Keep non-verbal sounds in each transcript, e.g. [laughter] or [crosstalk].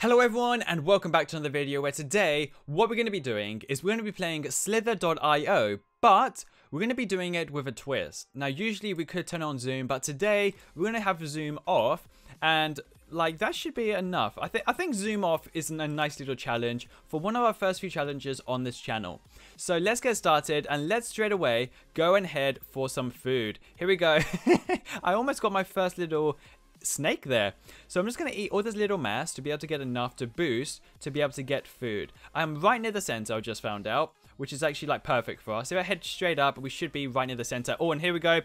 Hello everyone and welcome back to another video where today what we're going to be doing is we're going to be playing Slither.io but we're going to be doing it with a twist. Now usually we could turn on zoom but today we're going to have zoom off and like that should be enough. I think I think zoom off is a nice little challenge for one of our first few challenges on this channel. So let's get started and let's straight away go and head for some food. Here we go. [laughs] I almost got my first little snake there. So I'm just going to eat all this little mass to be able to get enough to boost to be able to get food. I'm right near the center, I just found out, which is actually like perfect for us. If I head straight up, we should be right near the center. Oh, and here we go.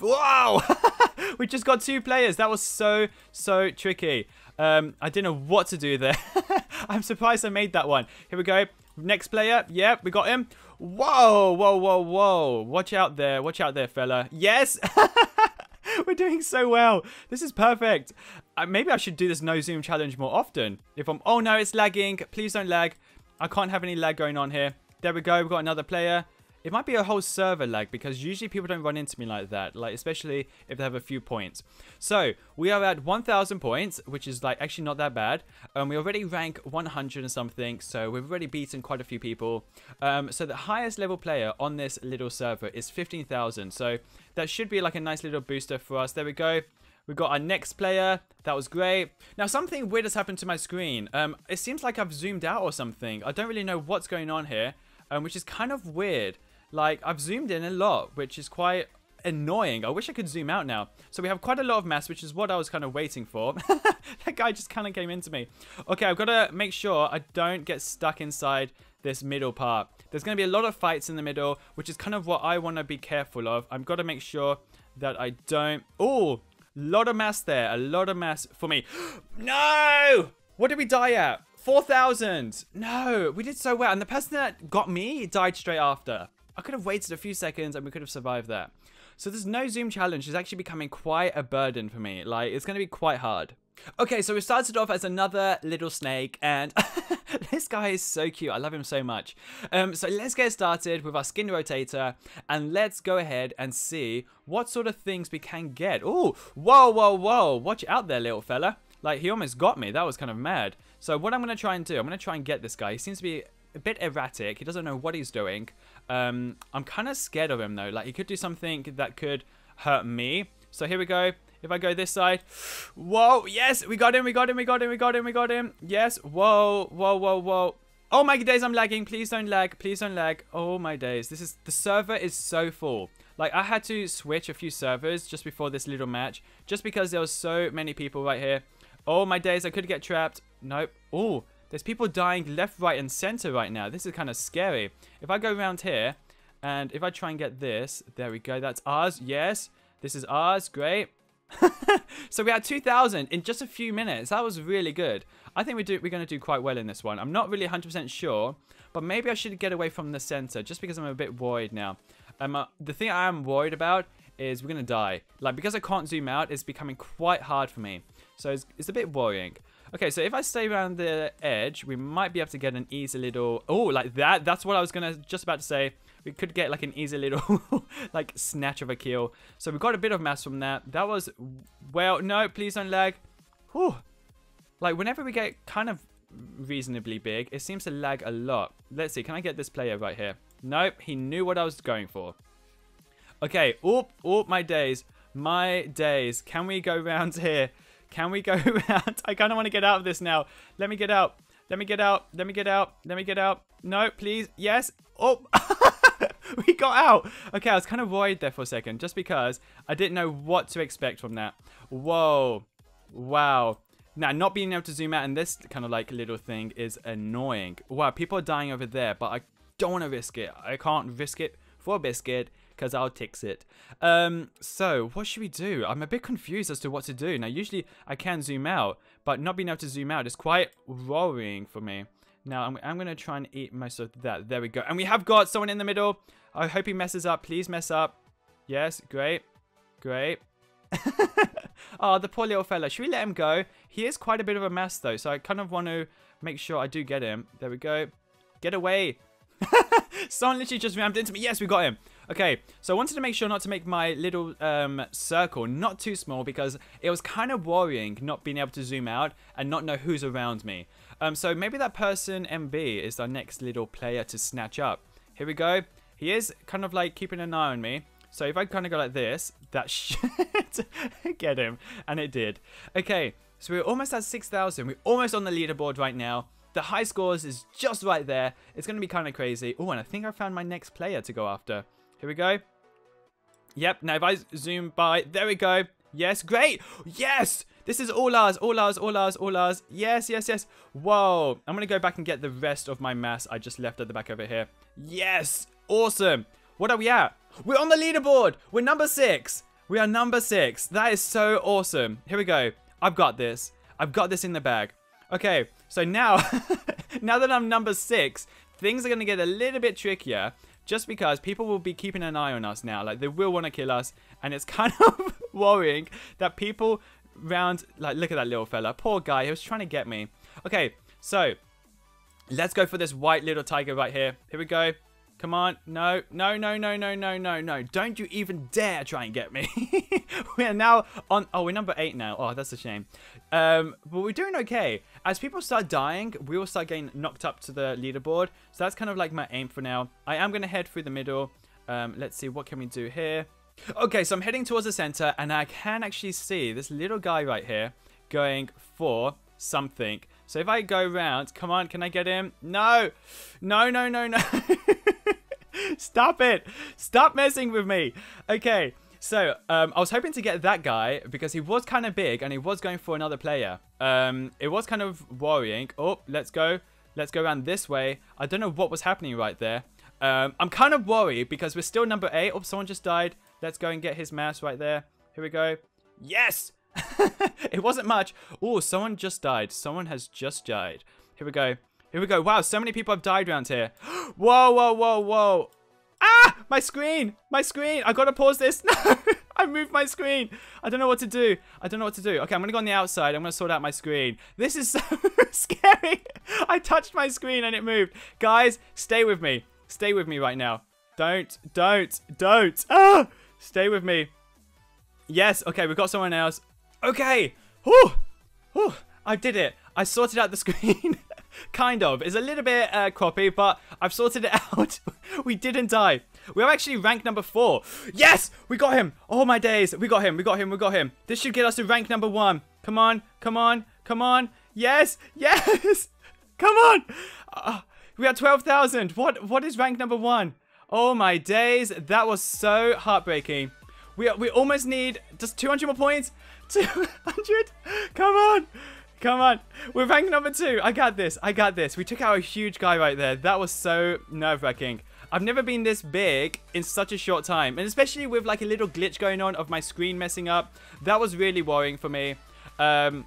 Wow! [laughs] we just got two players. That was so, so tricky. Um, I didn't know what to do there. [laughs] I'm surprised I made that one. Here we go. Next player. Yep, we got him. Whoa, whoa, whoa, whoa. Watch out there. Watch out there, fella. Yes! [laughs] [laughs] We're doing so well. This is perfect. Uh, maybe I should do this no zoom challenge more often. If I'm, oh no, it's lagging. Please don't lag. I can't have any lag going on here. There we go. We've got another player. It might be a whole server lag because usually people don't run into me like that, like especially if they have a few points. So we are at 1,000 points, which is like actually not that bad. Um, we already rank 100 and something, so we've already beaten quite a few people. Um, so the highest level player on this little server is 15,000. So that should be like a nice little booster for us. There we go. We got our next player. That was great. Now, something weird has happened to my screen. Um, it seems like I've zoomed out or something. I don't really know what's going on here, um, which is kind of weird. Like, I've zoomed in a lot, which is quite annoying. I wish I could zoom out now. So we have quite a lot of mass, which is what I was kind of waiting for. [laughs] that guy just kind of came into me. Okay, I've got to make sure I don't get stuck inside this middle part. There's going to be a lot of fights in the middle, which is kind of what I want to be careful of. I've got to make sure that I don't... Oh, lot of mass there. A lot of mass for me. [gasps] no! What did we die at? 4,000. No, we did so well. And the person that got me died straight after. I could have waited a few seconds and we could have survived that. So this no zoom challenge is actually becoming quite a burden for me. Like, it's going to be quite hard. Okay, so we started off as another little snake, and [laughs] this guy is so cute. I love him so much. Um, so let's get started with our skin rotator, and let's go ahead and see what sort of things we can get. Oh, whoa, whoa, whoa. Watch out there, little fella. Like, he almost got me. That was kind of mad. So what I'm going to try and do, I'm going to try and get this guy. He seems to be a bit erratic. He doesn't know what he's doing. Um, I'm kind of scared of him though. Like he could do something that could hurt me. So here we go. If I go this side. [gasps] Whoa, yes, we got him, we got him, we got him, we got him, we got him. Yes, whoa, whoa, whoa, whoa. Oh my days, I'm lagging. Please don't lag. Please don't lag. Oh my days. This is, the server is so full. Like, I had to switch a few servers just before this little match. Just because there was so many people right here. Oh my days, I could get trapped. Nope. Oh, there's people dying left, right, and center right now. This is kind of scary. If I go around here, and if I try and get this, there we go. That's ours. Yes, this is ours. Great. [laughs] so we had 2,000 in just a few minutes. That was really good. I think we do, we're going to do quite well in this one. I'm not really 100% sure, but maybe I should get away from the center just because I'm a bit worried now. Um, uh, the thing I am worried about is we're going to die. Like, because I can't zoom out, it's becoming quite hard for me. So it's, it's a bit worrying. Okay, so if I stay around the edge, we might be able to get an easy little... Oh, like that. That's what I was to just about to say. We could get like an easy little [laughs] like snatch of a kill. So we got a bit of mass from that. That was... Well, no, please don't lag. Whew. Like whenever we get kind of reasonably big, it seems to lag a lot. Let's see. Can I get this player right here? Nope. He knew what I was going for. Okay. Oop. Oop. My days. My days. Can we go [laughs] round here? Can we go [laughs] out? I kind of want to get out of this now. Let me get out. Let me get out. Let me get out. Let me get out. No, please. Yes. Oh, [laughs] we got out. Okay, I was kind of worried there for a second just because I didn't know what to expect from that. Whoa. Wow. Now, not being able to zoom out in this kind of like little thing is annoying. Wow, people are dying over there, but I don't want to risk it. I can't risk it for a biscuit because I'll tix it. Um, so, what should we do? I'm a bit confused as to what to do. Now, usually I can zoom out, but not being able to zoom out is quite worrying for me. Now, I'm, I'm going to try and eat most of that. There we go. And we have got someone in the middle. I hope he messes up. Please mess up. Yes, great. Great. [laughs] oh, the poor little fella. Should we let him go? He is quite a bit of a mess, though, so I kind of want to make sure I do get him. There we go. Get away. [laughs] Someone literally just rammed into me. Yes, we got him. Okay, so I wanted to make sure not to make my little um, circle not too small because it was kind of worrying not being able to zoom out and not know who's around me. Um, so maybe that person MB is our next little player to snatch up. Here we go. He is kind of like keeping an eye on me. So if I kind of go like this, that should [laughs] get him. And it did. Okay, so we're almost at 6,000. We're almost on the leaderboard right now. The high scores is just right there. It's going to be kind of crazy. Oh, and I think I found my next player to go after. Here we go. Yep, now if I zoom by, there we go. Yes, great. Yes, this is all ours, all ours, all ours, all ours. Yes, yes, yes. Whoa. I'm going to go back and get the rest of my mass I just left at the back over here. Yes, awesome. What are we at? We're on the leaderboard. We're number six. We are number six. That is so awesome. Here we go. I've got this. I've got this in the bag. Okay, so now, [laughs] now that I'm number six, things are going to get a little bit trickier just because people will be keeping an eye on us now. Like, they will want to kill us, and it's [laughs] kind of worrying that people round, like, look at that little fella. Poor guy, he was trying to get me. Okay, so, let's go for this white little tiger right here. Here we go. Come on. No, no, no, no, no, no, no, no. Don't you even dare try and get me. [laughs] we are now on... Oh, we're number eight now. Oh, that's a shame. Um, but we're doing okay. As people start dying, we will start getting knocked up to the leaderboard. So that's kind of like my aim for now. I am going to head through the middle. Um, let's see. What can we do here? Okay, so I'm heading towards the center. And I can actually see this little guy right here going for something. So if I go around, come on, can I get him? No, no, no, no, no. [laughs] Stop it. Stop messing with me. Okay, so um, I was hoping to get that guy because he was kind of big and he was going for another player. Um, it was kind of worrying. Oh, let's go. Let's go around this way. I don't know what was happening right there. Um, I'm kind of worried because we're still number 8. Oh, someone just died. Let's go and get his mass right there. Here we go. Yes! [laughs] it wasn't much. Oh, someone just died. Someone has just died. Here we go. Here we go. Wow, so many people have died around here. [gasps] whoa, whoa, whoa, whoa. Ah! My screen! My screen! I gotta pause this. [laughs] No! I moved my screen. I don't know what to do. I don't know what to do. Okay, I'm gonna go on the outside. I'm gonna sort out my screen. This is [laughs] so scary. I touched my screen and it moved. Guys, stay with me. Stay with me right now. Don't, don't, don't. Ah! Stay with me. Yes, okay, we've got someone else. Okay. Whew. Whew. I did it. I sorted out the screen. [laughs] kind of. It's a little bit uh, crappy, but I've sorted it [laughs] out. we didn't die. We're actually ranked number four. Yes! We got him. Oh my days. We got him. We got him. We got him. This should get us to rank number one. Come on. Come on. Come on. Yes. Yes. [laughs] Come on. Uh, we are 12,000. What? What is rank number one? Oh my days. That was so heartbreaking. We, we almost need just 200 more points. 200. Come on. Come on. We're ranked number two. I got this. I got this. We took out a huge guy right there. That was so nerve-wracking. I've never been this big in such a short time. And especially with like a little glitch going on of my screen messing up. That was really worrying for me. Um,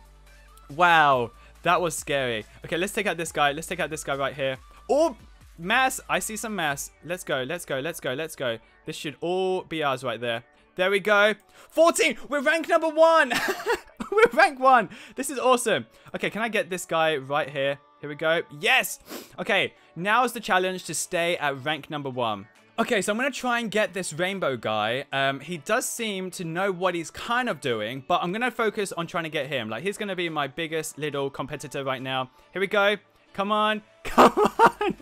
wow. That was scary. Okay, let's take out this guy. Let's take out this guy right here. Oh, mass. I see some mass. Let's go. Let's go. Let's go. Let's go. This should all be ours right there. There we go. 14. We're ranked number one. [laughs] We're rank one. This is awesome. Okay, can I get this guy right here? Here we go. Yes. Okay, now is the challenge to stay at rank number one. Okay, so I'm going to try and get this rainbow guy. Um, he does seem to know what he's kind of doing, but I'm going to focus on trying to get him. Like, he's going to be my biggest little competitor right now. Here we go. Come on. [laughs] Come on.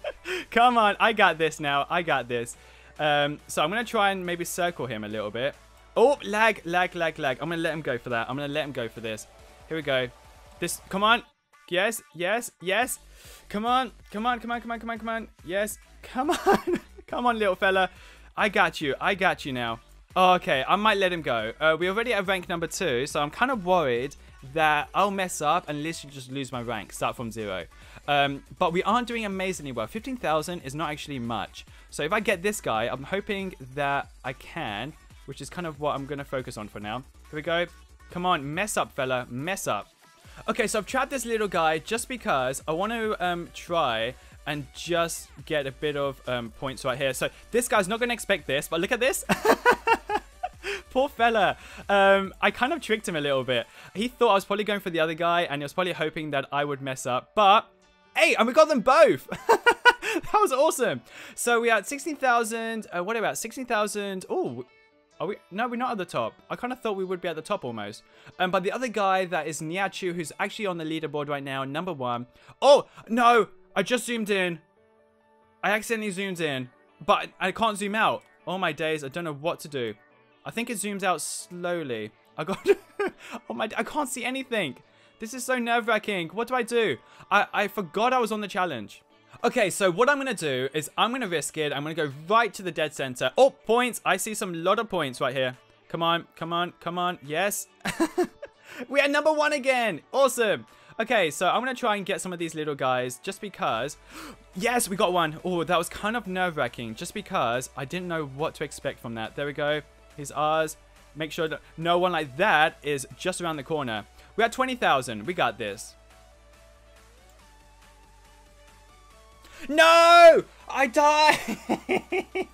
Come on. I got this now. I got this. Um, so I'm going to try and maybe circle him a little bit. Oh, lag, lag, lag, lag. I'm going to let him go for that. I'm going to let him go for this. Here we go. This, come on. Yes, yes, yes. Come on, come on, come on, come on, come on, come on. Yes, come [laughs] on. come on, little fella. I got you. I got you now. Oh, okay, I might let him go. Uh, we already have rank number two, so I'm kind of worried that I'll mess up and literally just lose my rank, start from zero. Um, but we aren't doing amazingly well. 15,000 is not actually much. So if I get this guy, I'm hoping that I can which is kind of what I'm going to focus on for now. Here we go. Come on, mess up, fella. Mess up. Okay, so I've trapped this little guy just because I want to um, try and just get a bit of um, points right here. So this guy's not going to expect this, but look at this. [laughs] Poor fella. Um, I kind of tricked him a little bit. He thought I was probably going for the other guy, and he was probably hoping that I would mess up. But, hey, and we got them both. [laughs] that was awesome. So we are at 16,000. Uh, what about 16,000? Oh, are we? No, we're not at the top. I kind of thought we would be at the top almost. Um, but the other guy that is Niachu, who's actually on the leaderboard right now, number one. Oh, no. I just zoomed in. I accidentally zoomed in, but I can't zoom out. Oh my days, I don't know what to do. I think it zooms out slowly. I got... [laughs] oh my... I can't see anything. This is so nerve-wracking. What do I do? I, I forgot I was on the challenge. Okay, so what I'm going to do is I'm going to risk it. I'm going to go right to the dead center. Oh, points. I see some lot of points right here. Come on, come on, come on. Yes. [laughs] we are number one again. Awesome. Okay, so I'm going to try and get some of these little guys just because... [gasps] Yes, we got one. Oh, that was kind of nerve-wracking just because I didn't know what to expect from that. There we go. Here's ours. Make sure that no one like that is just around the corner. We're at 20,000. We got this. No! I died! [laughs]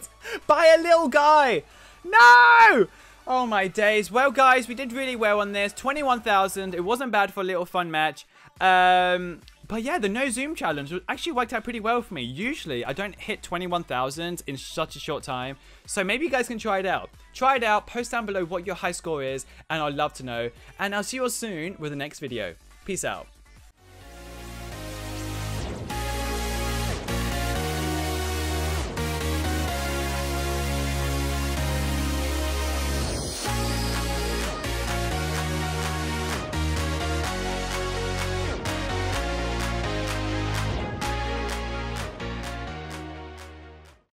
By a little guy! No! Oh my days. Well, guys, we did really well on this. 21,000. It wasn't bad for a little fun match. Um, but yeah, the no zoom challenge actually worked out pretty well for me. Usually, I don't hit 21,000 in such a short time. So maybe you guys can try it out. Try it out, post down below what your high score is, and I'd love to know. And I'll see you all soon with the next video. Peace out.